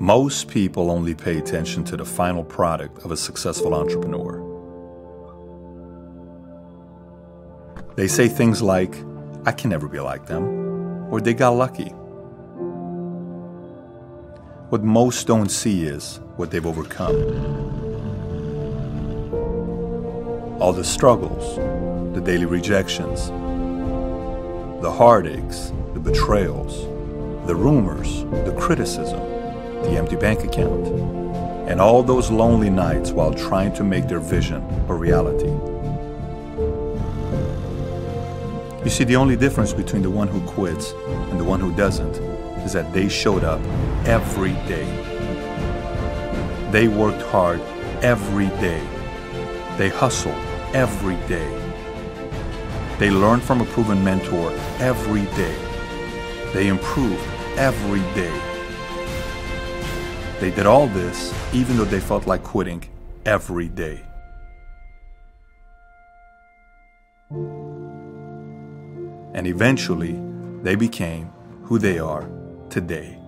Most people only pay attention to the final product of a successful entrepreneur. They say things like, I can never be like them, or they got lucky. What most don't see is what they've overcome. All the struggles, the daily rejections, the heartaches, the betrayals, the rumors, the criticism, the empty bank account, and all those lonely nights while trying to make their vision a reality. You see, the only difference between the one who quits and the one who doesn't is that they showed up every day. They worked hard every day. They hustled every day. They learned from a proven mentor every day. They improved every day. They did all this even though they felt like quitting every day. And eventually, they became who they are today.